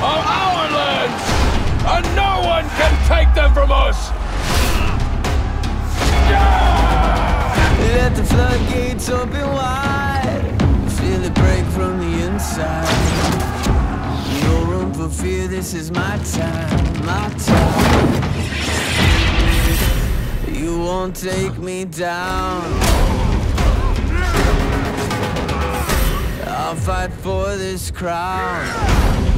are our lands, and no one can take them from us! Let the floodgates open wide, feel it break from the inside. No room for fear, this is my time, my time. You won't take me down. I'll fight for this crown.